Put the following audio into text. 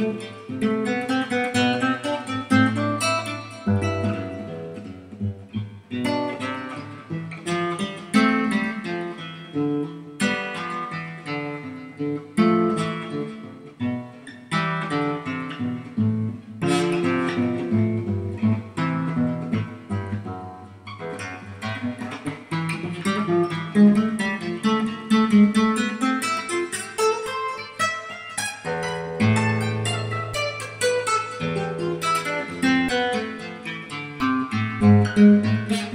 Música Música